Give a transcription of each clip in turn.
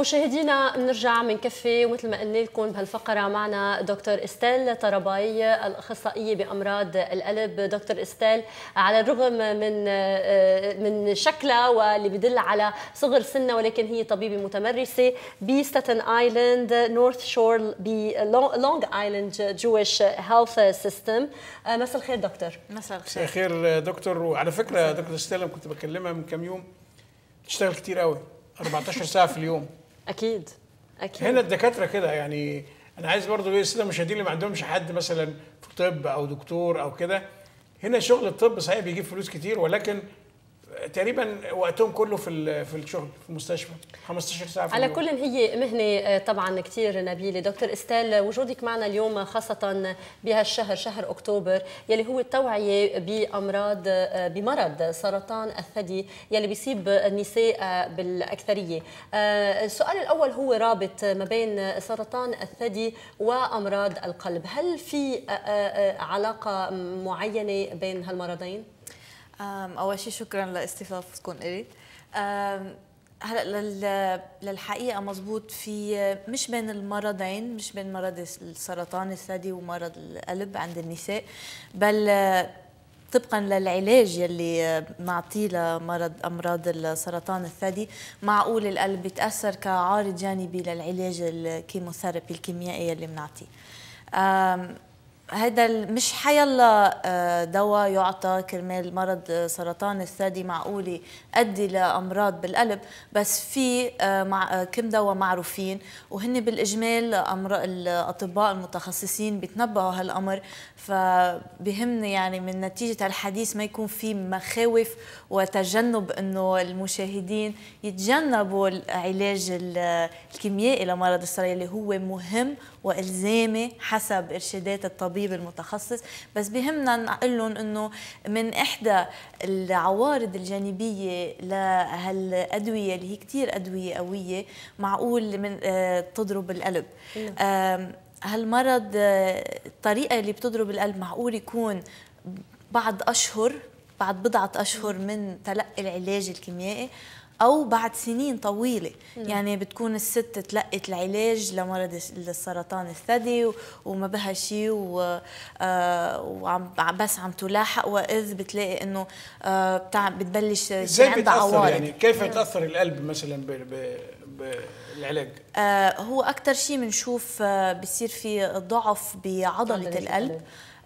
مشاهدينا بنرجع من كفي ومثل ما قلنا لكم بهالفقرة معنا دكتور إستيل طرباي الأخصائية بأمراض القلب. دكتور إستيل على الرغم من من شكلها واللي بدل على صغر سنها ولكن هي طبيبة متمرسة بستاتن آيلاند نورث شور بلونج آيلاند جويش health system. مساء الخير دكتور. مساء الخير. مساء الخير دكتور. وعلى فكرة دكتور إستيل كنت بكلمها من كام يوم تشتغل كتير قوي 14 ساعة في اليوم. أكيد أكيد. هنا الدكاترة كده يعني أنا عايز برضه إيه السادة المشاهدين اللي ما عندهمش حد مثلا في طب أو دكتور أو كده هنا شغل الطب صحيح بيجيب فلوس كتير ولكن تقريبا وقتهم كله في في الشغل في المستشفى. 15 ساعة في على اليوم. كل هي مهنة طبعا كثير نبيلة. دكتور استيل وجودك معنا اليوم خاصة بهالشهر شهر أكتوبر يلي هو التوعية بأمراض بمرض سرطان الثدي يلي بيصيب النساء بالأكثرية. السؤال الأول هو رابط ما بين سرطان الثدي وأمراض القلب. هل في علاقة معينة بين هالمرضين؟ أول شيء شكرا لاستضافتكم إلي. هلأ للحقيقة مزبوط في مش بين المرضين مش بين مرض السرطان الثدي ومرض القلب عند النساء بل طبقا للعلاج يلي بنعطيه لمرض أمراض السرطان الثدي. معقول القلب بيتاثر كعارض جانبي للعلاج الكيموثيرابي الكيميائي يلي بنعطيه هذا مش حيلا دواء يعطى كرمال مرض سرطان الثدي معقول يؤدي لأمراض بالقلب بس في مع كم دواء معروفين وهن بالإجمال الأطباء المتخصصين بيتنبؤوا هالأمر فبهمني يعني من نتيجة الحديث ما يكون في مخاوف وتجنب إنه المشاهدين يتجنبوا العلاج الكيميائي لمرض السرطان اللي هو مهم وإلزامي حسب إرشادات الطبيب. المتخصص بس بهمنا نقول لهم إنه من إحدى العوارض الجانبية لهالأدوية اللي هي كثير أدوية قوية معقول من آه تضرب القلب. هالمرض الطريقة اللي بتضرب القلب معقول يكون بعد أشهر بعد بضعة أشهر من تلقي العلاج الكيميائي. أو بعد سنين طويلة. مم. يعني بتكون الست تلقت العلاج لمرض السرطان الثدي وما بها شيء وعم بس عم تلاحق. وإذ بتلاقي إنه بتاع بتبلش إزاي بيتاثر يعني كيف يتاثر القلب مثلا بالعلاج؟ آه هو أكثر شيء بنشوف آه بصير في ضعف بعضلة القلب.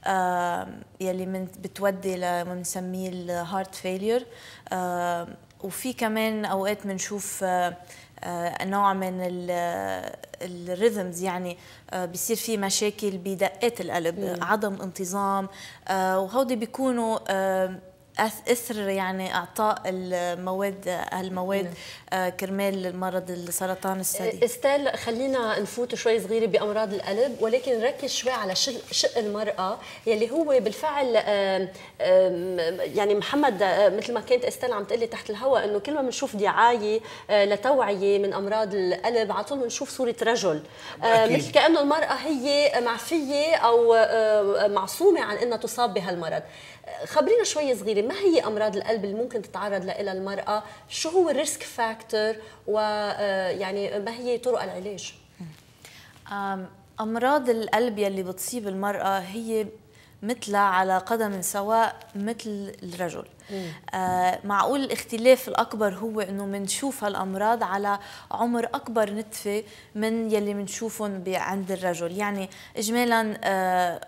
آه يلي من بتودي لما بنسميه ال heart failure آه وفي كمان أوقات بنشوف نوع من ال rhythms يعني بيصير في مشاكل بدقات القلب. عدم انتظام وهودي بيكونوا إثر يعني أعطاء المواد المواد آه كرمال مرض السرطان الثدي. استال خلينا نفوت شوي صغيرة بأمراض القلب ولكن نركز شوي على شق المرأة يلي هو بالفعل يعني محمد مثل ما كانت استال عم تقلي تحت الهواء إنه كل ما بنشوف دعاية لتوعية من أمراض القلب على طول بنشوف صورة رجل. مثل كأنه المرأة هي معفية أو معصومة عن إنها تصاب بهالمرض. خبرينا شوي صغيرة ما هي أمراض القلب اللي ممكن تتعرض لها المرأة؟ شو هو ال risk factor؟ ويعني ما هي طرق العلاج؟ أمراض القلب يلي بتصيب المرأة هي مثلها على قدم سواء مثل الرجل. آه معقول الاختلاف الأكبر هو أنه منشوف هالأمراض على عمر أكبر نتفة من يلي منشوفهم عند الرجل. يعني إجمالا آه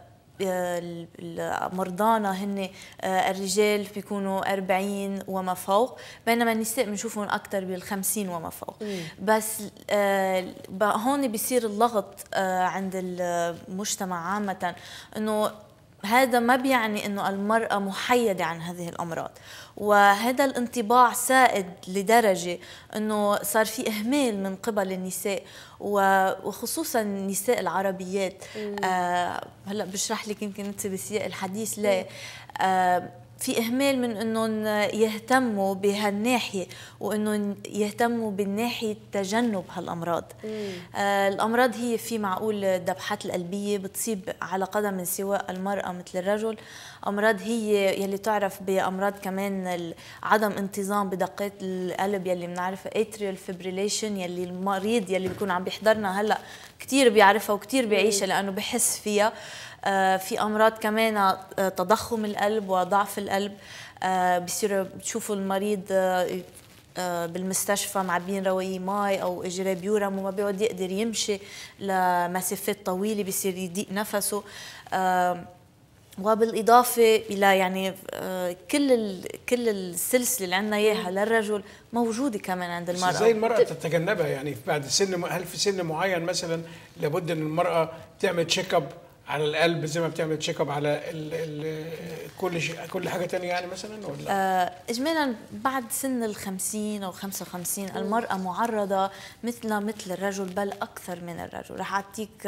مرضانا هن الرجال بيكونوا 40 وما فوق بينما النساء بنشوفهم أكثر بال 50 وما فوق مم. بس هون بيصير اللغط عند المجتمع عامة إنه هذا ما بيعني إنه المرأة محيدة عن هذه الأمراض وهذا الانطباع سائد لدرجة إنه صار في إهمال من قبل النساء وخصوصا النساء العربيات. آه هلأ بشرح لك يمكن أنت بسياق الحديث. ليه آه في إهمال من إنهم يهتموا بهالناحية وإنهم يهتموا بالناحية تجنب هالأمراض. آه الأمراض هي في معقول الذبحات القلبية بتصيب على قدم سواء المرأة مثل الرجل. أمراض هي يلي تعرف بأمراض كمان عدم انتظام بدقات القلب يلي بنعرفها atrial fibrillation يلي المريض يلي بيكون عم بيحضرنا هلأ كثير بيعرفها وكثير بيعيشها لأنه بحس فيها. آه، في أمراض كمان آه، تضخم القلب وضعف القلب. آه، بصيروا بتشوفوا المريض بالمستشفى معبيين رواياه مي أو اجري بيورم وما بيقعد يقدر يمشي لمسافات طويلة بصير يضيق نفسه. وبالإضافة إلى يعني كل كل السلسلة اللي عندنا إياها للرجل موجودة كمان عند المرأة. زي المرأة تتجنبها؟ يعني بعد سن هل في سن معين مثلا لابد إن المرأة تعمل check up على القلب زي ما بتعمل check up على ال ال كل شيء كل حاجة ثانية يعني مثلا ولا؟ آه اجمالا بعد سن ال 50 أو 55 المرأة معرضة مثل مثل الرجل بل أكثر من الرجل. رح أعطيك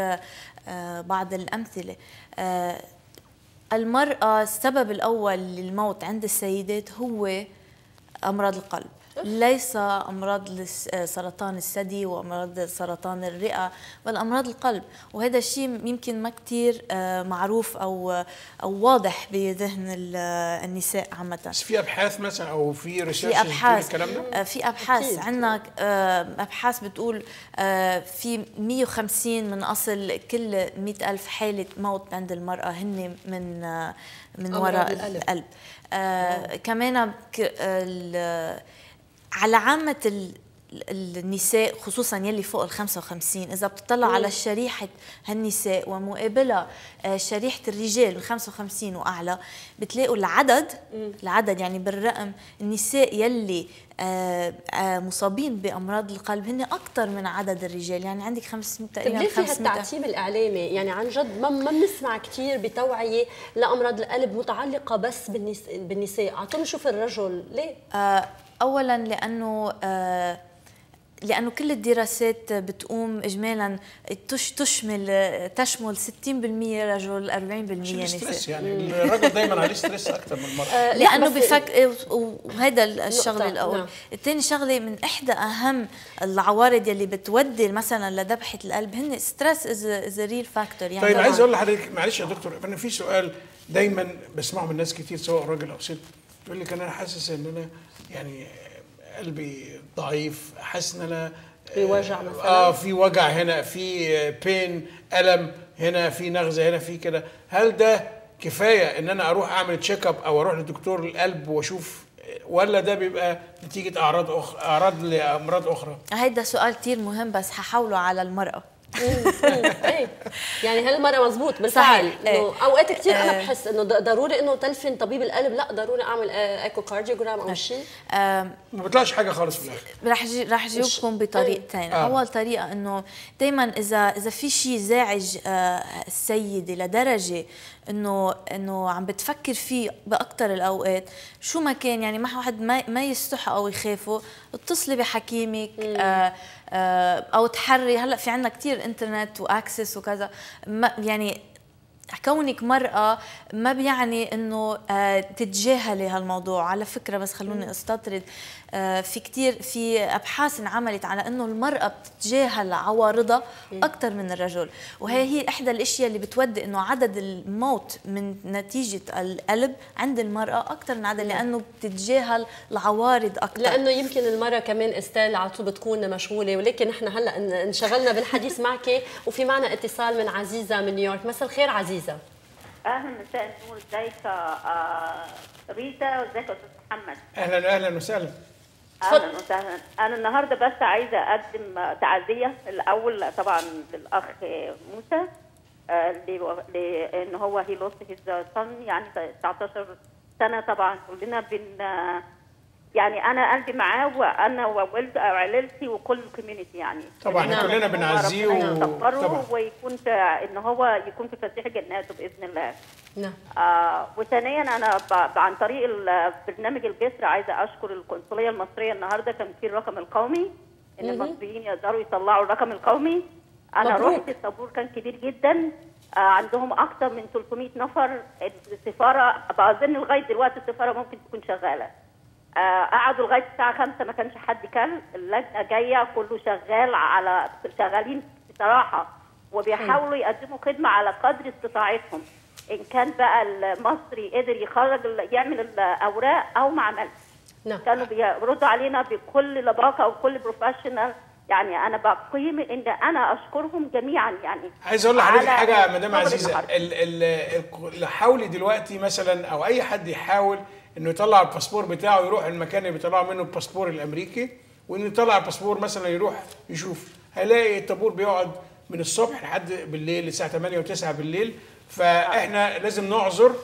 آه بعض الأمثلة. آه المرأة السبب الأول للموت عند السيدات هو أمراض القلب. ليس أمراض سرطان الثدي وأمراض سرطان الرئة بل أمراض القلب. وهذا الشيء يمكن ما كثير آه، معروف أو أو واضح بذهن النساء عامة. بس في أبحاث مثلا أو في ريسيرش في أبحاث؟ آه، في أبحاث. عندنا آه، أبحاث بتقول في 150 من أصل كل 100 ألف حالة موت عند المرأة هن من من وراء القلب, القلب. آه كمان على عامة النساء خصوصا يلي فوق ال 55 إذا بتطلع على شريحة هالنساء ومقابلها آه، شريحة الرجال من 55 وأعلى بتلاقوا العدد العدد يعني بالرقم النساء يلي آه، آه، مصابين بأمراض القلب هن أكثر من عدد الرجال يعني عندك 500 تقريبا ليه في هالتعتيم الإعلامي؟ يعني عن جد ما ما بنسمع كثير بتوعية لأمراض القلب متعلقة بس بالنساء أعطونا شوف الرجل ليه؟ اولا لأنه آه لأنه كل الدراسات بتقوم اجمالا تش تشمل تشمل 60% رجل 40% نساء. يعني. الرجل دائما عليه stress أكثر من المرأة. آه لأنه بفك وهذا الشغله الأول نعم. الثاني شغلة من إحدى أهم العوارض يلي بتودي مثلا لذبحة القلب هن stress is a real factor يعني. طيب عايز أقول لحضرتك معلش يا دكتور أنا في سؤال دايما بسمعه من ناس كتير سواء راجل أو ست تقول لك أنا حاسس إن أنا يعني قلبي ضعيف حاسس إن أنا في وجع مثلا؟ آه في وجع هنا في بين ألم هنا في نغزة هنا في كده. هل ده كفاية إن أنا أروح أعمل check up أو أروح لدكتور القلب وأشوف ولا ده بيبقى نتيجة أعراض أخرى أعراض لأمراض أخرى؟ هيدا سؤال كثير مهم بس ححوله على المرأة. إيه؟ يعني هالمرة مزبوط بالفعل. إنه أوقات كثير أنا بحس إنه ضروري إنه تلفن طبيب القلب لا ضروري أعمل echocardiogram أو شيء. ما بيطلعش حاجة خالص في الآخر. رح جي رح جاوبكم بطريقتين. آه. أول طريقة إنه دائما إذا إذا في شيء زاعج آه السيده لدرجه إنه إنه عم بتفكر فيه باكثر الأوقات. شو ما كان يعني ما حد ما, ما يستحى أو يخافوا اتصلي بحكيمك آه آه أو تحري. هلأ في عندنا كثير إنترنت وأكسس وكذا. ما يعني كونك مرأة ما بيعني إنه آه تتجاهلي هالموضوع. على فكرة بس خلوني أستطرد. آه، في كثير في أبحاث انعملت على إنه المرأة بتتجاهل عوارضها أكثر من الرجل. وهي هي إحدى الأشياء اللي بتودي إنه عدد الموت من نتيجة القلب عند المرأة أكثر من عدد لأنه بتتجاهل العوارض أكثر لأنه يمكن المرأة كمان إستاذ على طول بتكون مشغولة. ولكن نحن هلأ انشغلنا بالحديث معك. وفي معنا اتصال من عزيزة من نيويورك. مساء الخير عزيزة. أهلا مساء النور إزيك؟ آه، ريتا وإزيك أستاذ محمد؟ أهلا أهلا وسهلا. أهلا وسهلا. أنا النهارده بس عايزة أقدم تعزية الأول طبعا للأخ موسى آه، لأن هو he lost his يعني 19 سنة طبعا. كلنا بن يعني أنا قلبي معاه وأنا وعائلتي وكل ال community يعني. طبعا إحنا كلنا بنعزيه و... ويكون إن هو يكون في فسيح جناته بإذن الله. نعم. آه وثانيا أنا ب... عن طريق البرنامج الجسر عايزة أشكر القنصلية المصرية النهارده كان في الرقم القومي إن المصريين يقدروا يطلعوا الرقم القومي. أنا رحت الطابور كان كبير جدا. آه، عندهم أكثر من 300 نفر. السفاره بظن لغاية دلوقتي السفارة ممكن تكون شغالة. قعدوا لغاية الساعة 5 ما كانش حد كل اللجنة جاية كله شغال على شغالين بصراحة. وبيحاولوا يقدموا خدمة على قدر استطاعتهم. إن كان بقى المصري قدر يخرج ال- يعمل الأوراق أو ما عملش. نعم. كانوا بيردوا علينا بكل لباقة وكل professional يعني أنا بقيم إن أنا أشكرهم جميعا. يعني عايز أقول لحضرتك على حاجة يا مدام عزيزة. النهاردة. ال- ال- ال- اللي حاولي دلوقتي مثلا أو أي حد يحاول إنه يطلع الباسبور بتاعه يروح المكان اللي بيطلعوا منه الباسبور الأمريكي وإنه يطلع الباسبور مثلا يروح يشوف هيلاقي الطابور بيقعد من الصبح لحد بالليل الساعة 8 و9 بالليل. فإحنا لازم نعذر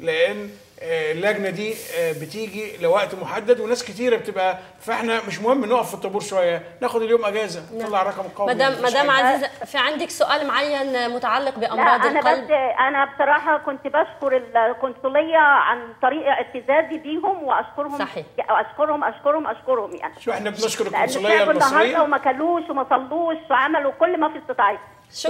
لأن اللجنة دي آه، بتيجي لوقت محدد وناس كتيرة بتبقى فاحنا مش مهم نقف في الطابور شوية ناخد اليوم أجازة نطلع رقم قومي مدام مدام. عزيزة في عندك سؤال معين متعلق لا بأمراض أنا القلب؟ بس أنا بصراحة كنت بشكر القنصلية عن طريق اعتزازي بيهم وأشكرهم صحيح. أشكرهم أشكرهم أشكرهم يعني. شو إحنا بنشكر القنصلية المصرية؟ وما كلوش وما صلوش وعملوا كل ما في استطاعتهم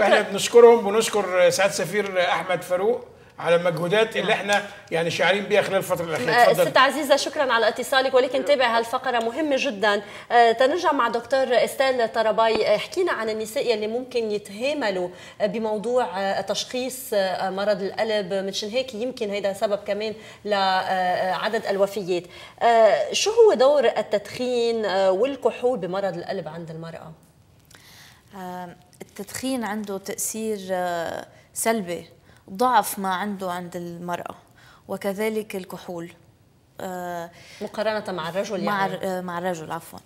إحنا شكرا بنشكرهم ونشكر سعاده سفير أحمد فاروق على المجهودات اللي إحنا يعني شاعرين بيها خلال الفترة الأخيرة. اتفضل ست عزيزة شكرا على اتصالك ولكن تابع هالفقرة مهمة جدا. آه، تنرجع مع دكتور استال طرباي آه، حكينا عن النساء اللي ممكن يتهاملوا بموضوع آه، تشخيص آه، مرض القلب. مشان هيك يمكن هذا سبب كمان لعدد الوفيات. شو هو دور التدخين والكحول بمرض القلب عند المرأة؟ آه، التدخين عنده تأثير آه، سلبي. ضعف ما عنده عند المرأة وكذلك الكحول. آه، مقارنة مع الرجل مع يعني؟ الر- مع الرجل عفوا.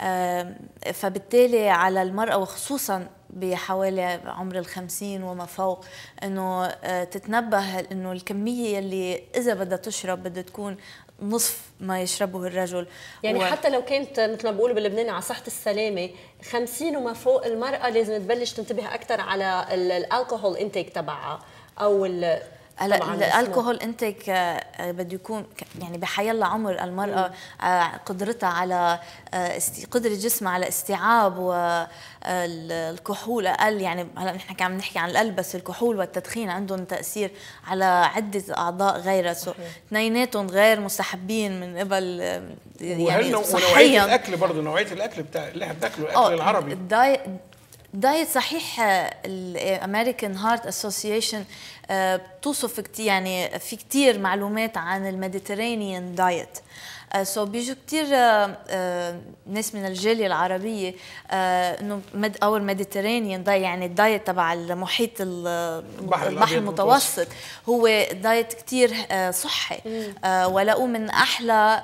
آم، فبالتالي على المرأة وخصوصا بحوالي عمر الخمسين وما فوق إنه آه، تتنبه إنه الكمية اللي إذا بدها تشرب بدها تكون نصف ما يشربه الرجل. يعني و- حتى لو كانت مثل ما بيقولوا باللبناني على صحة السلامة 50 وما فوق المرأة لازم تبلش تنتبه أكثر على ال- الألكوهول انتيك تبعها. أو ال هلا. الكحول انتك بده يكون يعني بحيلا عمر المرأة آه، قدرتها على آه، قدره جسمها على استيعاب والكحول أقل. يعني هلا نحن عم نحكي عن القلب بس الكحول والتدخين عندهم تأثير على عدة أعضاء غيرها. سو اثنيناتهم غير مستحبين من قبل آه، يعني وهل ونوعيه صحيا. الأكل برضه نوعية الأكل بتاع اللي إحنا بناكله الأكل آه، العربي. diet صحيح ال American Heart Association بتوصف كتير يعني في كتير معلومات عن ال Mediterranean diet. So بيجوا كتير آه، آه، ناس من الجالية العربية آه، إنه مد أو ال Mediterranean diet يعني ال diet تبع المحيط ال- البحر البحر المتوسط هو diet كتير آه، صحي. آه، ولقوه من أحلى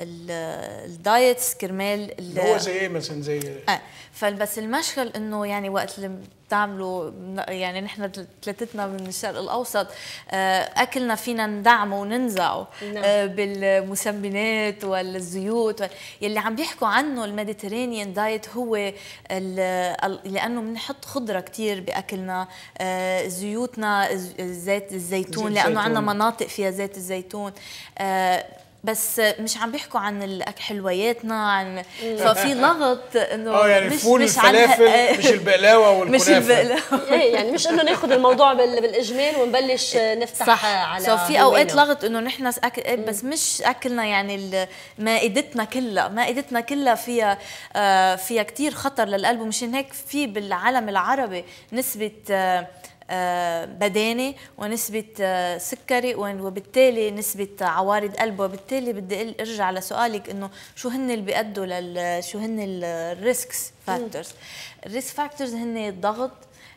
ال diets كرمال هو زي إيه مثلا زي آه فبس المشكل إنه يعني وقت اللي بتعملوا يعني نحن ثلاثتنا من الشرق الأوسط آه، أكلنا فينا ندعمه وننزعه نعم. آه، بالمسمنات والزيوت وال- يلي عم بيحكوا عنه ال Mediterranean diet هو لأنه بنحط خضرة كتير بأكلنا آه، زيوتنا ز- زيت الزيتون زيت لأنه عندنا. مناطق فيها زيت الزيتون آه، بس مش عم بيحكوا عن حلوياتنا عن ففي لغط إنه آه يعني مش الفول مش عن- الفلافل مش البقلاوة مش والكنافة. البقلاوة. إيه يعني مش إنه ناخذ الموضوع بال- بالإجمال ونبلش نفتح صح. على سو في أوقات. لغط إنه نحن أكل إيه، بس مش أكلنا يعني مائدتنا كلها. مائدتنا كلها فيها آه، فيها كتير خطر للقلب ومشان هيك في بالعالم العربي نسبة آه، بدانه ونسبة آه، سكري وبالتالي نسبة عوارض قلب وبالتالي بدي أرجع لسؤالك إنه شو هن اللي بيأدوا لل شو هن ال risks factors ال risk factors هن الضغط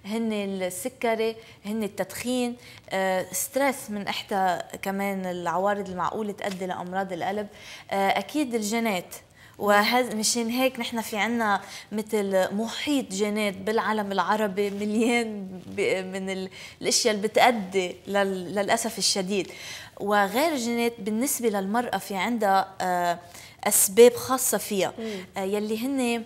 هن السكري هن التدخين. آه، stress من إحدى كمان العوارض المعقولة تؤدي لأمراض القلب. آه، أكيد الجينات. وهذا مشان هيك نحن في عنا مثل محيط جينات بالعالم العربي مليان من ال- الأشياء اللي بتأدي لل- للأسف الشديد. وغير الجينات بالنسبة للمرأة في عندها آه، أسباب خاصة فيها. آه، يلي هن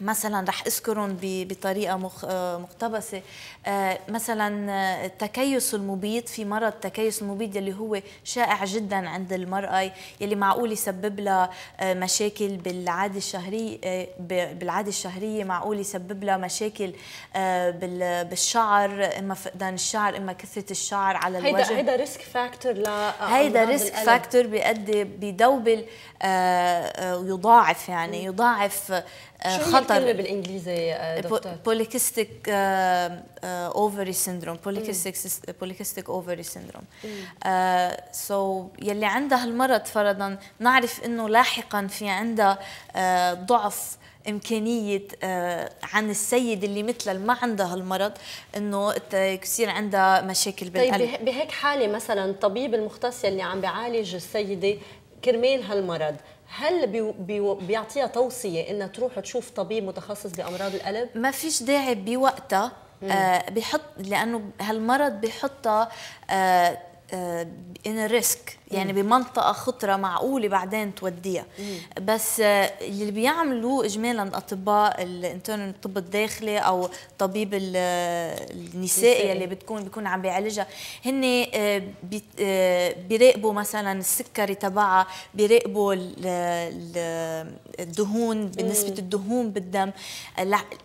مثلا رح أذكرهم بطريقة مخ مقتبسة. آه، مثلا آه، التكيس المبيض في مرض تكيس المبيض يلي هو شائع جدا عند المرأة يلي معقول يسبب لها آه، مشاكل بالعادة الشهريه بالعادة الشهرية معقول يسبب لها مشاكل بالشعر إما فقدان الشعر إما كثرة الشعر على الوجه. هيدا هيدا risk factor ل هيدا risk factor بيؤدي بي double ويضاعف يعني يضاعف خطر. شو بالإنجليزي دكتور؟ polycystic ovary syndrome polycystic polycystic ovary syndrome so يلي عندها المرض فرضا نعرف إنه لاحقا في عندها uh, ضعف إمكانية عن السيدة اللي مثلا ما عندها المرض إنه يصير عندها مشاكل بالقلب. طيب بهيك حالة مثلا الطبيب المختص اللي عم بيعالج السيدة كرمال هالمرض هل بي بي بيعطيها توصية إنها تروح تشوف طبيب متخصص بأمراض القلب ما فيش داعي بوقتها. آه بيحط لأنه هالمرض بيحطها آه at risk يعني بمنطقة خطرة معقولة بعدين توديها. بس آه، اللي بيعملوه اجمالا الأطباء ال intern الطب الداخلي أو طبيب النسائي اللي بتكون بيكون عم بيعالجها هن آه، آه، بيراقبوا مثلا السكري تبعها بيراقبوا الدهون بالنسبة الدهون بالدم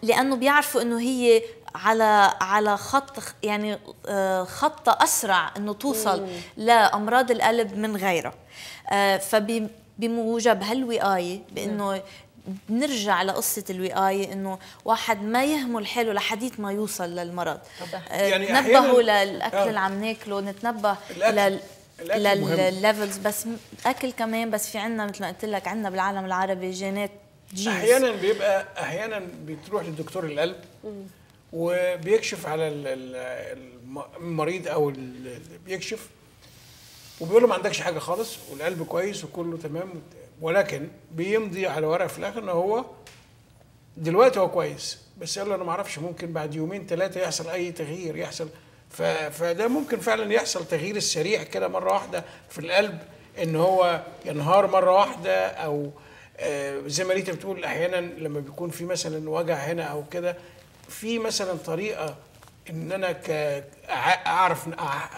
لأنه بيعرفوا إنه هي على على خط يعني آه، خط أسرع إنه توصل مم. لأمراض القلب من غيرها آه، فبموجب هالوقاية بإنه بنرجع لقصة الوقاية إنه واحد ما يهمل حاله لحديت ما يوصل للمرض. آه، يعني نبهوا للأكل اللي عم ناكله نتنبه لل للليفلز. بس أكل كمان بس في عندنا مثل ما قلت لك عندنا بالعالم العربي جينات جينز. أحيانا بيبقى أحيانا بتروح لدكتور القلب وبيكشف على المريض أو بيكشف وبيقول له ما عندكش حاجة خالص والقلب كويس وكله تمام. ولكن بيمضي على ورقة في الآخر إن هو دلوقتي هو كويس. بس يلا أنا ما أعرفش ممكن بعد يومين ثلاثة يحصل أي تغيير يحصل. فده ممكن فعلا يحصل تغيير السريع كده مرة واحدة في القلب إن هو ينهار مرة واحدة أو آه، زي ما ريتا بتقول أحيانا لما بيكون في مثلا وجع هنا أو كده في مثلا طريقة إن أنا اعرف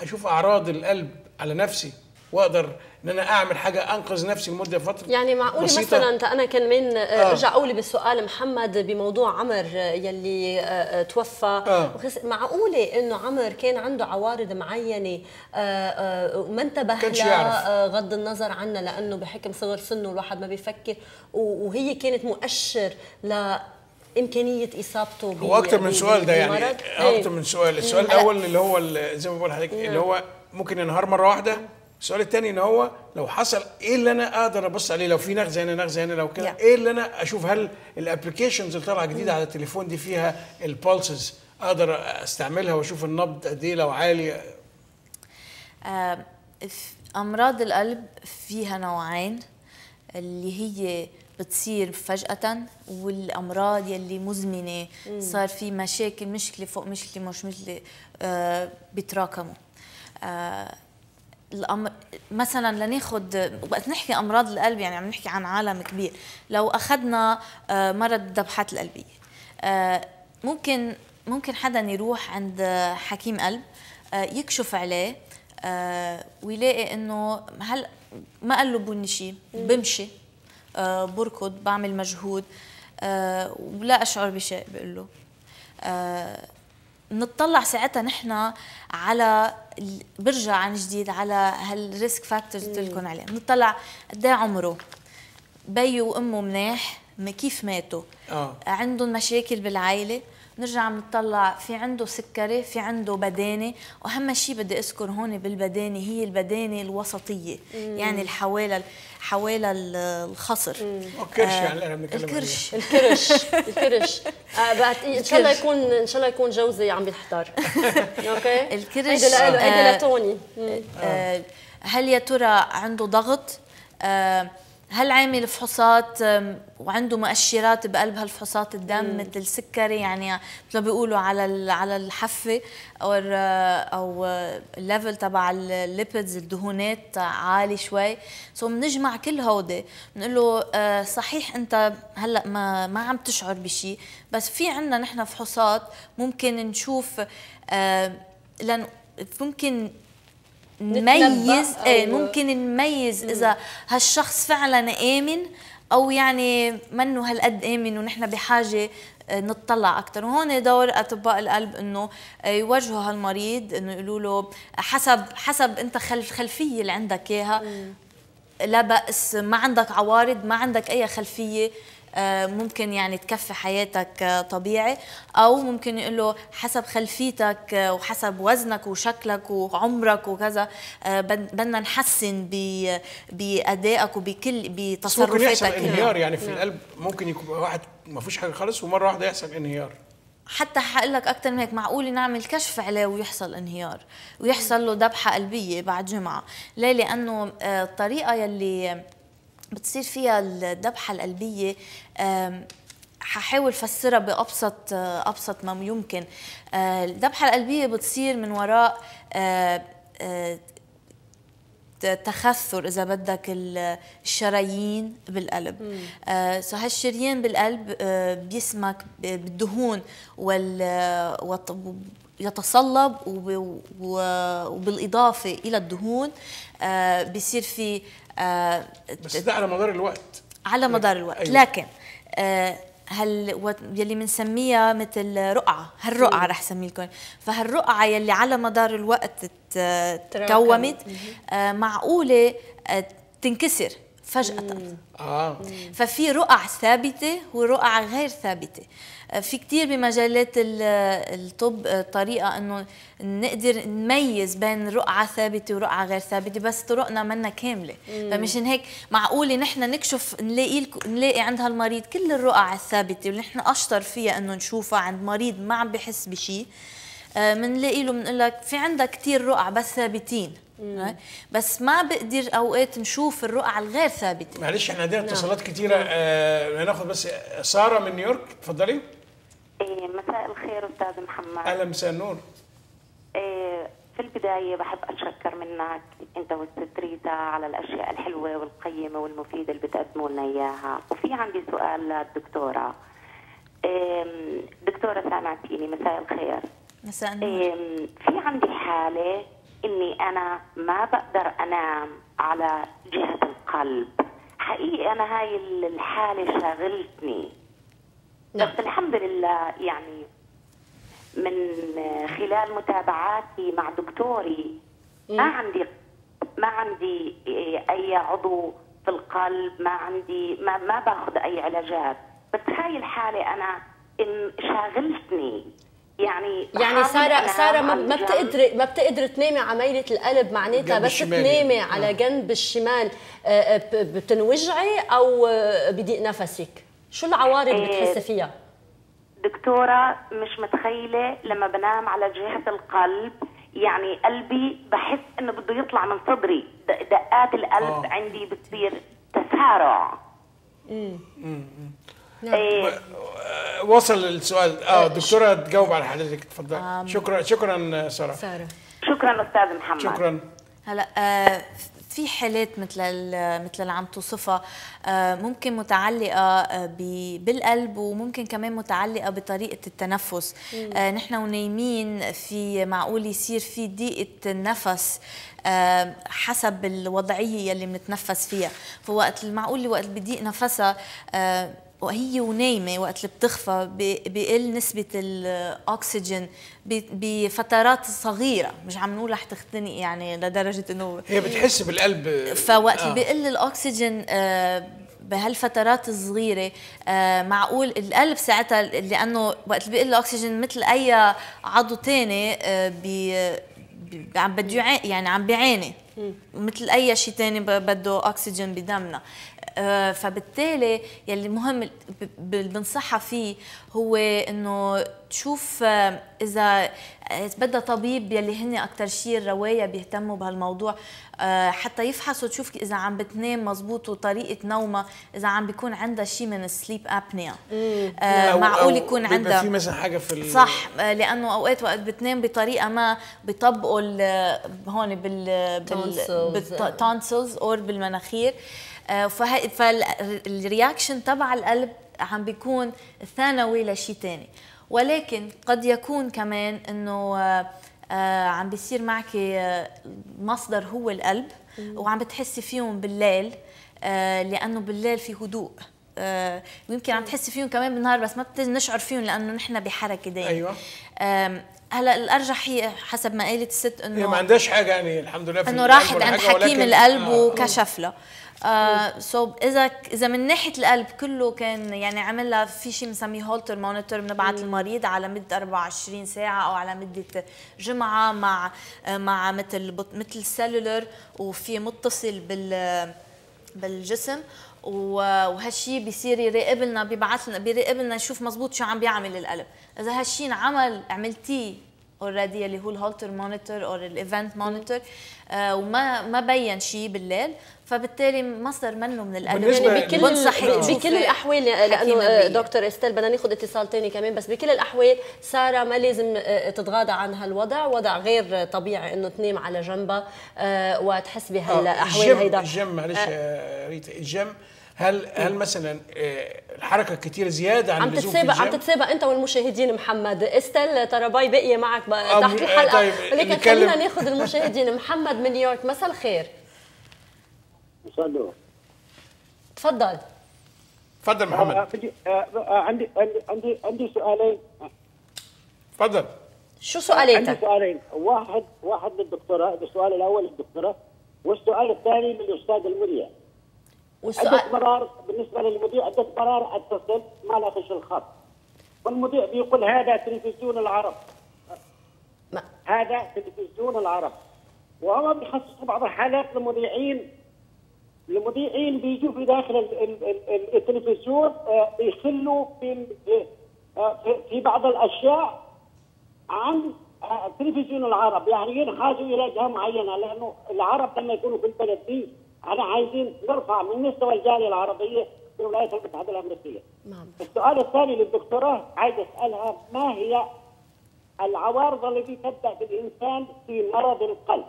أشوف أعراض القلب على نفسي وأقدر إن أنا أعمل حاجة أنقذ نفسي لمدة فترة يعني معقول مثلا انت أنا كان من آه. ارجع أقولي بالسؤال محمد بموضوع عمر يلي آه، آه، توفى آه. معقولة إنه عمر كان عنده عوارض معينة ما انتبه لها غض النظر عنها لأنه بحكم صغر سنه الواحد ما بيفكر وهي كانت مؤشر ل إمكانية إصابته هو أكثر من سؤال ده يعني أكثر من سؤال. السؤال الأول اللي هو زي ما بقول لحضرتك اللي هو ممكن ينهار مرة واحدة. السؤال الثاني إن هو لو حصل إيه اللي أنا أقدر أبص عليه؟ لو في نغزة هنا نغزة هنا لو كده إيه اللي أنا أشوف؟ هل ال applications اللي طالعة جديدة على التليفون دي فيها ال pulses أقدر أستعملها وأشوف النبض قد إيه؟ لو عالي؟ آه أمراض القلب فيها نوعين اللي هي بتصير فجأة والأمراض يلي مزمنة صار في مشاكل مشكلة فوق مشكلة مش مشكلة آه بيتراكموا. آه الأمر مثلا لناخذ وقت نحكي أمراض القلب يعني عم نحكي عن عالم كبير. لو أخذنا آه مرض الذبحات القلبية آه ممكن ممكن حدا يروح عند حكيم قلب آه يكشف عليه آه ويلاقي إنه هل ما قال له بني شيء بمشي. بركض بعمل مجهود. آه، ولا أشعر بشيء بقول له. آه، نطلع ساعتها نحن على برجع عن جديد على هال risk factors قلت لكم عليه نطلع قد إيه عمره؟ بيه وأمه مناح كيف ماتوا؟ آه. عندهم مشاكل بالعائلة. نرجع نطلع في عنده سكري في عنده بدانة. وأهم شيء بدي أذكر هون بالبدانة هي البدانة الوسطية. مم. يعني الحوالة حوالة الخصر. الكرش آه يعني أنا بنتكلم الكرش. الكرش الكرش. آه إن شاء الله يكون إن شاء الله يكون جوزي عم بيحضر. okay؟ الكرش هيدا هيدا لتوني. آه هل يا ترى عنده ضغط؟ آه هل عامل فحوصات وعنده مؤشرات بقلب هالفحوصات الدم مثل السكري يعني مثل ما بيقولوا على على الحفة أو ال- أو ال level تبع ال lipids الدهونات عالي شوي. so بنجمع كل هودي. بنقول له آه، صحيح أنت هلأ ما ما عم تشعر بشيء بس في عندنا نحن فحوصات ممكن نشوف آه، لأن ممكن نميز إيه ممكن نميز إذا هالشخص فعلا آمن أو يعني منه هالقد آمن ونحن بحاجة آه، نطلع أكثر وهون دور أطباء القلب إنه آه، يوجهوا هالمريض إنه يقولوا له حسب حسب أنت خلف خلفية اللي عندك إياها. لا بأس ما عندك عوارض ما عندك أي خلفية. آه، ممكن يعني تكفي حياتك آه، طبيعي أو ممكن يقول له حسب خلفيتك آه، وحسب وزنك وشكلك وعمرك وكذا آه، بد- بدنا نحسن ب- بأدائك وبكل بس ممكن يحصل بتصرفاتك انهيار يعني في القلب ممكن يكون واحد ما فيش حاجة خالص ومرة واحدة يحصل انهيار. حتى حقول لك أكثر من هيك معقول نعمل كشف عليه ويحصل انهيار ويحصل له ذبحه قلبية بعد جمعة. ليه لأنه آه، الطريقة يلي بتصير فيها الذبحة القلبية ححاول فسرها بأبسط آه، أبسط ما يمكن. آه، الذبحة القلبية بتصير من وراء آه، تخثر إذا بدك ال- الشرايين بالقلب. آه سو هالشريان بالقلب آه بيسمك بالدهون وال يتصلب وبالإضافة إلى الدهون آه بيصير في آه بس ده على مدار الوقت. على مدار الوقت. أيوة. لكن آه هل يلي بنسميها مثل رقعة هالرقعة رح سمي لكم فهالرقعة يلي على مدار الوقت تكومت آه معقولة آه تنكسر فجأة. آه. ففي رقع ثابتة ورقع غير ثابتة. آه، في كتير بمجالات ال- الطب آه، طريقة إنه نقدر نميز بين رقعة ثابتة ورقعة غير ثابتة بس طرقنا منا كاملة. فمشان هيك معقولة نحن نكشف نلاقي نلاقي عند هالمريض كل الرقع الثابتة واللي نحن أشطر فيها إنه نشوفها عند مريض ما عم بحس بشيء بنلاقي له بنقول لك في عندك كثير رقع بس ثابتين. بس ما بقدر أوقات نشوف الرقع الغير ثابتة. معلش إحنا عندنا اتصالات كتيرة آه هناخد بس سارة من نيويورك اتفضلي إيه، مساء الخير أستاذ محمد. أهلا مساء النور. إيه، في البداية بحب أتشكر منك أنت والست ريتا على الأشياء الحلوة والقيمة والمفيدة اللي بتقدموا لنا إياها. وفي عندي سؤال للدكتورة. إيه، دكتورة سامعتيني مساء الخير. مساء النور. في عندي حالة إني أنا ما بقدر أنام على جهة القلب. حقيقي أنا هاي الحالة شاغلتني. نعم. بس الحمد لله يعني من خلال متابعاتي مع دكتوري ما عندي ما عندي أي عضو في القلب ما عندي ما ما باخذ أي علاجات بس هاي الحالة أنا إن شاغلتني يعني يعني سارة سارة ما, ما. بتقدري ما بتقدري تنامي على ميله القلب معناتها بس تنامي. على آه. جنب الشمال آه، آه، بتنوجعي أو آه، بضيق نفسك شو العوارض اللي إيه. بتحسي فيها؟ دكتورة مش متخيلة لما بنام على جهة القلب. يعني قلبي بحس إنه بده يطلع من صدري. دقات القلب. آه. عندي بتصير تسارع. إيه. آه، وصل السؤال. آه الدكتوره تجاوب على حضرتك. اتفضلي شكرا شكرا سارة. سارة. شكرا أستاذ محمد. شكرا. هلا آه، في حالات مثل مثل اللي عم توصفها آه، ممكن متعلقة آه، بالقلب وممكن كمان متعلقة بطريقة التنفس. آه، نحن ونايمين في معقول يصير في ضيقة النفس حسب الوضعية يلي بنتنفس فيها. فوقت المعقول وقت بضيق نفسها وهي ونايمة وقت اللي بتخفى بقل نسبة الأكسجين بفترات صغيرة مش عم نقول رح تختنق يعني لدرجة إنه هي بتحس بالقلب. فوقت آه. اللي بقل الأكسجين آه، بهالفترات الصغيرة آه، معقول القلب ساعتها لأنه وقت اللي بقل الأكسجين مثل أي عضو تاني آه، عم بده يعني عم بيعاني. مثل أي شيء تاني ب- بده أكسجين بدمنا. آه، فبالتالي يلي مهم بنصحها فيه هو إنه تشوف آه، إذا آه، بدها طبيب يلي هن أكثر شيء الرواية بيهتموا بهالموضوع آه، حتى يفحصوا تشوف إذا عم بتنام مزبوط وطريقة نومها إذا عم بيكون عندها شيء من السليب ابنيا معقول يكون عندها. في مثلا حاجة في ال- صح آه، لأنه أوقات وقت بتنام بطريقة ما بيطبقوا هون بال. بال tonsils or بالمناخير. آه، فال reaction تبع القلب عم بيكون ثانوي لشيء ثاني ولكن قد يكون كمان إنه آه، آه، عم بيصير معك آه، مصدر هو القلب وعم بتحسي فيهم بالليل آه، لأنه بالليل في هدوء. آه، ويمكن عم تحسي فيهم كمان بالنهار بس ما بنشعر فيهم لأنه نحن بحركة دائما. آم، هلأ الأرجح هي حسب ما قالت الست هي انه ما عندهاش حاجة يعني الحمد لله إنه راحت عند حكيم القلب آه. وكشف لها آه so إذا إذا من ناحية القلب كله كان يعني عمل لها في شيء بنسميه Holter monitor بنبعث المريض على مدة 24 ساعة أو على مدة جمعة مع آه مع مثل مثل cellular وفي متصل بال بالجسم. و- وهالشي بيصير يراقب لنا بيبعث لنا بيراقب لنا نشوف مزبوط شو عم بيعمل القلب. إذا هالشي انعمل عملتيه already اللي هو ال Holter monitor أو ال event monitor وما ما بين شيء بالليل. فبالتالي مصدر منه من بالنسبة يعني بكل بكل الأحوال لأنه. دكتور إستيل بدنا ناخذ اتصال ثاني كمان بس بكل الأحوال سارة ما لازم آه، تتغاضى عن هالوضع. وضع غير طبيعي إنه تنام على جنبها آه، وتحس آه، بهالاحوال الجيم هيدا. الجيم معلش يا ريتا الجيم هل هل مثلا آه، الحركة كتير زيادة عن عم تتسابق عم؟ تتسابق أنت والمشاهدين محمد. استل تراباي باقيه معك آه، تحت الحلقة. طيب، ولكن. خلينا ناخذ المشاهدين. محمد من نيويورك مساء الخير. مساء تفضل. اتفضل آه، محمد آه، آه، عندي عندي عندي عندي سؤالين. اتفضل شو عندي سؤاليتك سؤالين. واحد واحد للدكتوراه السؤال الأول للدكتوراه والسؤال الثاني للأستاذ المذيع عدة والسؤال مرار بالنسبة للمذيع عدة مرار اتصل ما لاقيش الخط. والمذيع بيقول هذا تلفزيون العرب. ما- هذا تلفزيون العرب. وهم بيخصصوا بعض الحالات لمذيعين المذيعين بيجوا في داخل ال- ال- ال- ال- التلفزيون آه، بيخلوا في آه، في- في بعض الأشياء عن آه، تلفزيون العرب. يعني ينحازوا إلى جهة معينة لأنه العرب لما يكونوا في البلد دي إحنا عايزين نرفع من مستوى الجالية العربية في الولايات المتحده الأمريكية. نعم. السؤال الثاني للدكتوراه عايز أسألها ما هي العوارض التي تبدأ بالإنسان في مرض القلب؟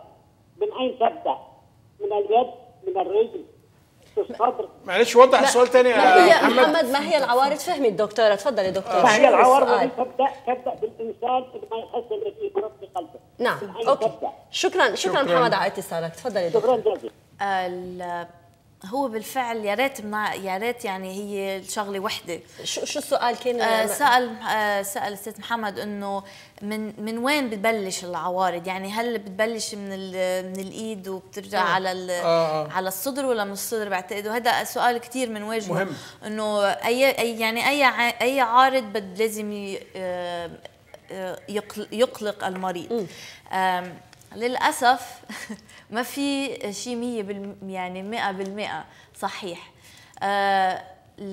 من أين تبدأ؟ من اليد؟ من الرجل؟ الصدر؟ معلش وضح السؤال تاني ما هي يا محمد محمد ما هي العوارض فهمي الدكتورة تفضلي دكتور ما هي العوارض؟ التي تبدا تبدأ بالإنسان ما يحس ان في مرض في قلبه؟ نعم okay؟ شكرا شكرا شكراً. محمد على اتصالك تفضلي دكتور شكرا جزيلا. هو بالفعل يا ريت يا ريت يعني هي الشغله وحدة. شو شو السؤال كان؟ آه، سأل آه، سأل الست محمد إنه من من وين بتبلش العوارض؟ يعني هل بتبلش من ال- من الإيد وبترجع على ال- آه، آه. على الصدر ولا من الصدر بعتقد؟ وهذا سؤال كثير من وجهه مهم. إنه اي أي- يعني أي ع- أي عارض بد لازم ي- آه، آه، يقل- يقلق المريض. آم، للأسف ما في شيء 100 بالم- يعني 100% صحيح. آه،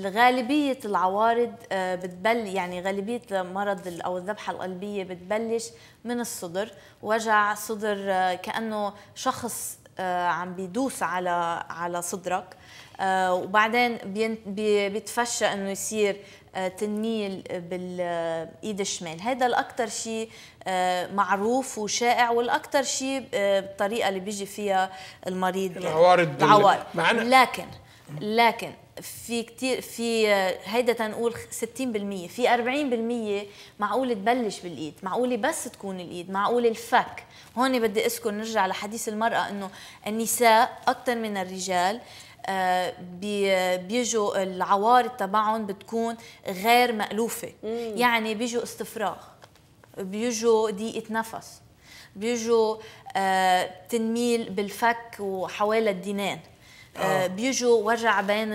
غالبية العوارض آه، بتبل يعني غالبية مرض أو الذبحة القلبية بتبلش من الصدر. وجع صدر آه، كأنه شخص عم بيدوس على على صدرك. وبعدين بيتفشى إنه يصير آه، تنميل بالايد الشمال. هذا الاكثر شيء معروف وشائع والاكثر شيء آه، الطريقة اللي بيجي فيها المريض العوارض العوارض. لكن لكن في كتير في آه، هيدا تنقول 60% في 40% معقول تبلش بالإيد معقول بس تكون الإيد معقول الفك. هون بدي أذكر نرجع لحديث المرأة إنه النساء أكثر من الرجال آه، بي- بيجوا العوارض تبعهم بتكون غير مألوفة. يعني بيجوا استفراغ. بيجوا ضيقة نفس. بيجوا آه، تنميل بالفك وحوالي الدينان. آه، بيجوا وجع بين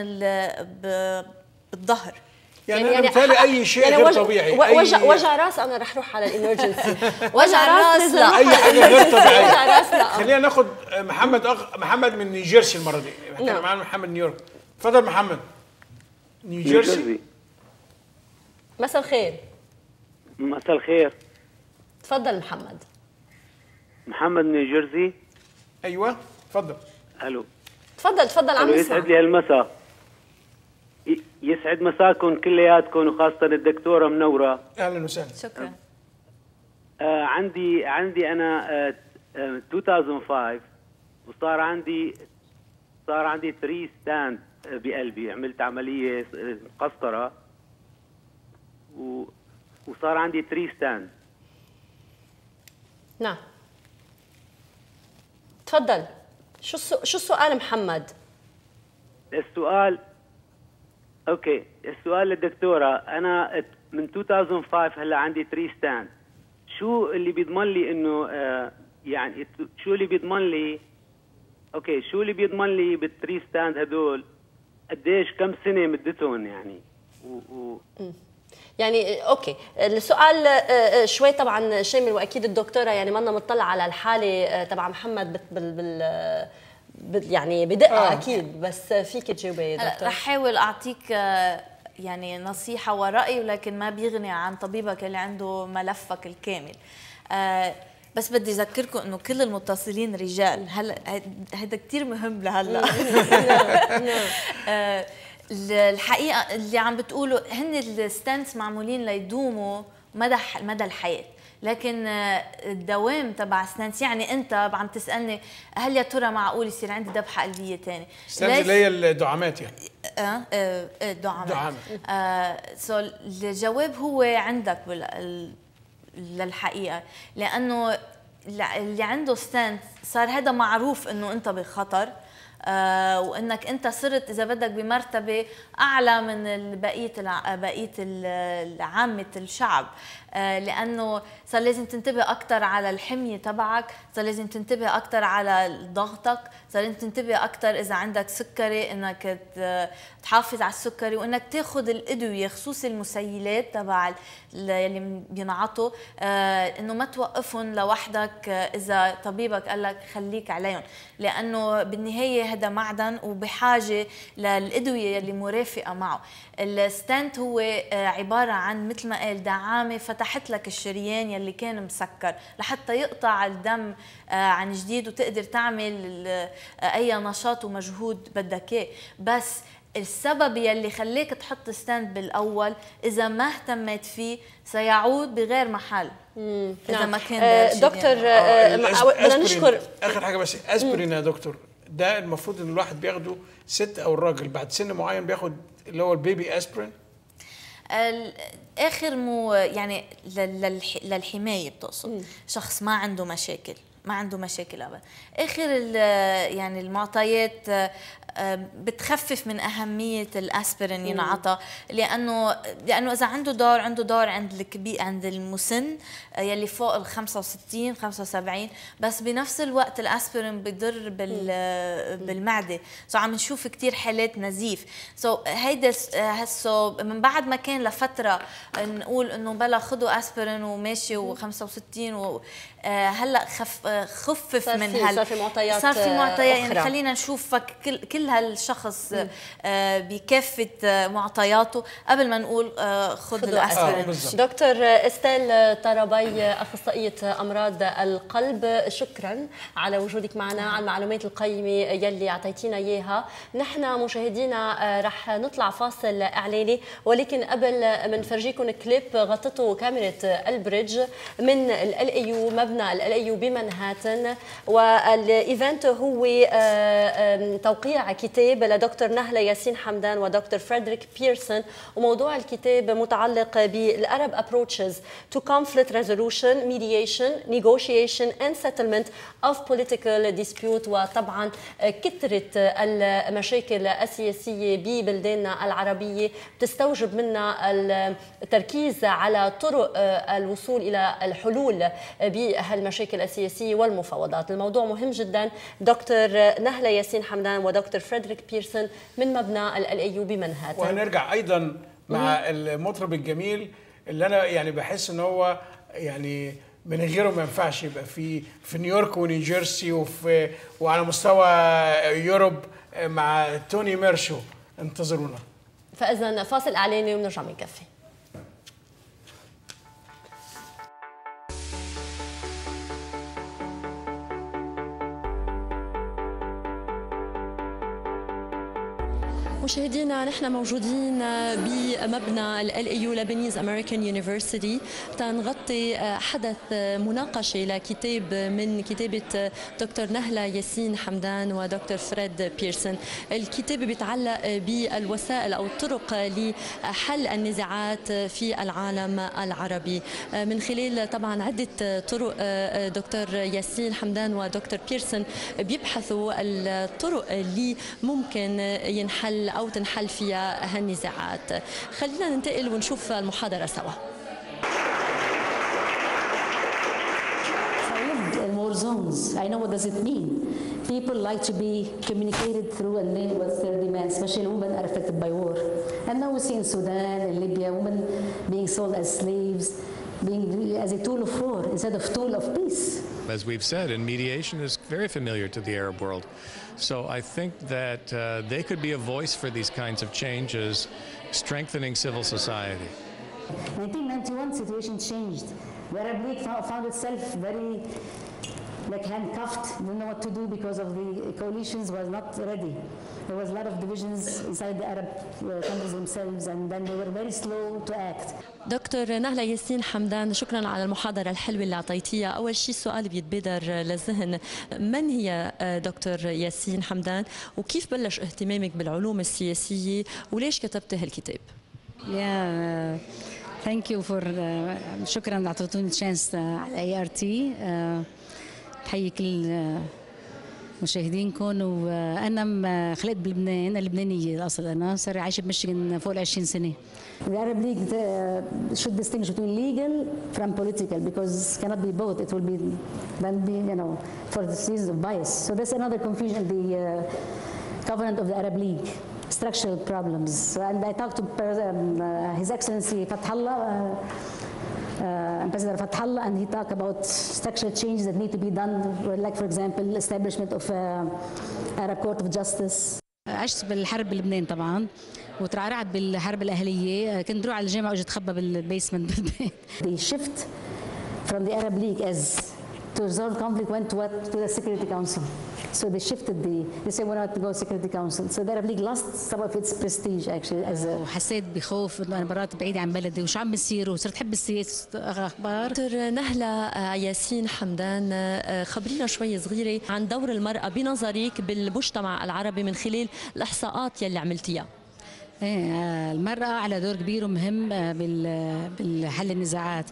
بالظهر. يعني أنا بتهيألي أي شيء غير وجع طبيعي. وجع أي- وجع راس أنا رح روح على الإمرجنسي. وجع لازم لا. أي حاجة غير. طبيعيه وجع راس لا. خلينا ناخد محمد أخ... محمد من نيوجيرسي المرة دي. إحنا نعم. معانا محمد نيويورك. اتفضل محمد. نيوجيرسي. مساء الخير. مساء الخير. تفضل محمد. محمد من نيوجيرسي أيوه اتفضل ألو. تفضل تفضل عم يسعد لي هالمساء. ي- يسعد مساكم كلياتكم وخاصة الدكتورة منورة. أهلا وسهلا. شكرا. آه عندي عندي أنا آه آه 2005 وصار عندي صار عندي 3 stent بقلبي. عملت عملية آه، قسطرة و وصار عندي 3 ستاند نعم. تفضل. شو. شو السؤال محمد؟ السؤال okay. السؤال للدكتورة. أنا من 2005 هلأ عندي 3 stent شو اللي بيضمن لي إنه آه يعني شو اللي بيضمن لي okay. شو اللي بيضمن لي بال three stent هدول؟ قديش كم سنة مدتهم يعني؟ و, و يعني okay. السؤال آه، آه، شوي طبعا شامل وأكيد الدكتورة يعني منا مطلعة على الحالة آه، تبع محمد بال بال بال- يعني بدقة آه. أكيد. بس فيك تجاوبي دكتور. رح احاول أعطيك يعني نصيحة ورأي ولكن ما بيغني عن طبيبك اللي عنده ملفك الكامل. آه، بس بدي أذكركم إنه كل المتصلين رجال. هلا هيدا كثير مهم لهلا. آه، ال- الحقيقة اللي عم بتقولوا هن ال stents معمولين ليدوموا مدى مدى الحياة. لكن آه، الدوام تبع stents يعني انت عم تسألني هل يا ترى معقول يصير عندي ذبحه قلبية ثانية stents اللي هي الدعامات يعني. آه آه، آه، دعامات. دعامة. آه so الجواب هو عندك بال... ال- للحقيقة. لأنه الل- اللي عنده stent صار هذا معروف إنه أنت بخطر. آه وإنك أنت صرت إذا بدك بمرتبة أعلى من بقية. بقية عامة الشعب آه لأنه صار لازم تنتبه أكثر على الحمية تبعك صار لازم تنتبه أكثر على ضغطك صار لازم تنتبه أكثر إذا عندك سكري إنك تحافظ على السكري وإنك تاخذ الأدوية خصوصي المسيلات تبع ال- يلي بينعطوا آه إنه ما توقفهم لوحدك آه إذا طبيبك قال لك خليك عليهم لأنه بالنهاية هذا معدن وبحاجة للأدوية يلي مرافقة معه. ال stent هو آه عبارة عن مثل ما قال دعامة فتحت لك الشريان يلي كان مسكر لحتى يقطع الدم آه عن جديد وتقدر تعمل آه أي نشاط ومجهود بدك إياه. بس السبب يلي خليك تحط stent بالأول إذا ما اهتميت فيه سيعود بغير محل. إذا ما كان آه، دكتور يعني. آه، بدنا أسبرين. نشكر آخر حاجة بس اسبرين يا دكتور. ده المفروض إن الواحد بياخده ست أو الراجل. بعد سن معين بياخد اللي هو ال baby aspirin آخر مو يعني لل- للح- للحماية بتقصد. شخص ما عنده مشاكل. ما عنده مشاكل ابدا. آخر يعني المعطيات آه، آه، بتخفف من أهمية الأسبرين ينعطى. لأنه لأنه إذا عنده دور عنده دور عند الكبير عند المسن آه، يلي فوق ال 65 75 بس بنفس الوقت الأسبرين بضر بال بالمعدة. so عم نشوف كثير حالات نزيف. so هيدا so من بعد ما كان لفترة نقول إنه بلا خذوا أسبرين وماشي و65 و هلا خف آه، خفف صار من هال صار في معطيات، صار في آه، معطيات. يعني. خلينا نشوفك كل كل هالشخص آه، بكافة آه، معطياته. قبل ما نقول آه، خذ خذوا آه، الاسبرين. دكتور إستيل طربي أخصائية أمراض القلب شكرا على وجودك معنا على المعلومات القيمة يلي أعطيتينا إياها. نحن مشاهدينا آه، رح نطلع فاصل إعلاني ولكن قبل ما نفرجيكم كليب غطته كاميرا البريدج من ال اي يو مبنى ال اي يو بمنهاتن وال event هو آه، توقيع كتاب لدكتور نهلة ياسين حمدان ودكتور فريدريك بيرسون وموضوع الكتاب متعلق بال Arab approaches to conflict resolution mediation negotiation and settlement of political dispute وطبعا كثرة المشاكل السياسية ببلداننا العربية بتستوجب منا التركيز على طرق الوصول إلى الحلول بهالمشاكل السياسية والمفاوضات. الموضوع مهم جدا. دكتور نهلة ياسين حمدان ودكتور فريدريك بيرسون من مبنى LAU بمنهاتن وهنرجع أيضا مع المطرب الجميل اللي أنا يعني بحس إن هو يعني من غيره ما ينفعش يبقى في في نيويورك ونيوجيرسي وفي وعلى مستوى Europe مع توني ميرشو. انتظرونا. فاذا فاصل إعلاني وبنرجع بنكفي مشاهدينا نحن موجودين بمبنى LAU Lebanese American University تنغطي حدث مناقشة لكتاب من كتابة دكتور نهلة ياسين حمدان ودكتور فريد بيرسون. الكتاب بيتعلق بالوسائل أو الطرق لحل النزاعات في العالم العربي. من خلال طبعا عدة طرق دكتور ياسين حمدان ودكتور بيرسون بيبحثوا الطرق اللي ممكن ينحل أو تنحل فيها هالنزاعات خلينا ننتقل ونشوف المحاضره سوا zones. I know what does it mean. People like to be communicated through and name what's their demands, especially women are affected by war. And now we see in Sudan and Libya women being sold as slaves, being as a tool of war instead of tool of peace. As we've said, and mediation is very familiar to the Arab world. So I think that uh, they could be a voice for these kinds of changes, strengthening civil society. 1991 situation changed. The Arab League found, itself very like handcuffed, didn't know what to do because of the coalitions was not ready. There was a lot of divisions inside the Arab uh, countries themselves and then they were very slow to act. دكتور نهلة ياسين حمدان شكرا على المحاضرة الحلوة اللي أعطيتيها أول شيء السؤال بيتبادر للذهن من هي دكتور ياسين حمدان وكيف بلش اهتمامك بالعلوم السياسية وليش كتبت هالكتاب Yeah, uh, thank you for uh, شكرا اعطيتوني تشانس على اي ار تي بحيي كل uh, مشاهدينكم وأنا خلقت بلبنان لبنانيه الاصل أنا صار عايشه بمشيغن فوق ال 20 سنه The Arab League uh, should distinguish between legal from political because cannot be both. It will be then be you know for the reasons of bias. So that's another confusion. The uh, covenant of the Arab League, structural problems. And I talked to um, uh, His Excellency Fathallah. Uh, uh, Ambassador Fathallah, and he talked about structural changes that need to be done, like, for example, establishment of uh, Arab Court of Justice. عشت بالحرب بلبنان طبعا وترعرعت بالحرب الاهليه كنت بروح على الجامعة واجي اتخبى بالبيسمنت بالبيت The shift from the Arab League as to resolve conflict went to what to the Security Council. So they shifted the they said we're not to go Security Council. So the Arab League lost some of its prestige actually as a وحسيت بخوف إنه أنا برات بعيده عن بلدي وشو عم بيصير وصرت أحب السياسة أخبار دكتور نهلة ياسين حمدان خبرينا شوي صغيرة عن دور المرأة بنظرك بالمجتمع العربي من خلال الإحصاءات يلي عملتيها إيه آه، المرأة على دور كبير ومهم آه، بال- بالحل النزاعات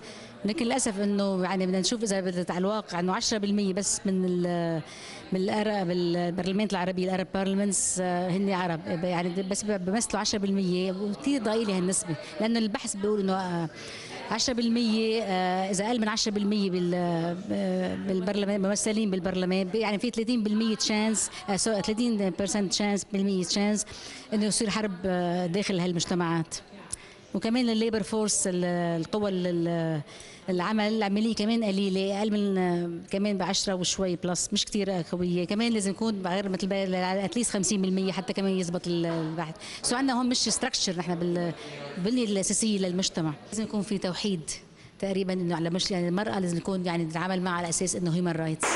لكن للأسف إنه يعني بدنا نشوف إذا على الواقع إنه 10% بس من ال من الأرا- بالبرلمانات العربية Arab parliaments هن عرب. يعني بس بيمثلوا 10% وكثير ضئيله هالنسبه لأنه البحث بيقول إنه آه، 10% آه، إذا أقل من 10% بال آه، بالبرلمان ممثلين بالبرلمان يعني في 30% chance 30% chance بالمية chance إنه يصير حرب آه، داخل هالمجتمعات. وكمان ال labor force ال- القوى ال- العمل العملية كمان قليلة أقل من كمان ب 10 وشوي plus مش كثير قوية. كمان لازم يكون غير مثل at least 50% حتى كمان يزبط ال- البحث so عندنا هون مش structure نحن بال- بالبنيه الأساسية للمجتمع. لازم يكون في توحيد تقريبا إنه على مش يعني المرأة لازم يكون يعني نتعامل معها على أساس إنه human rights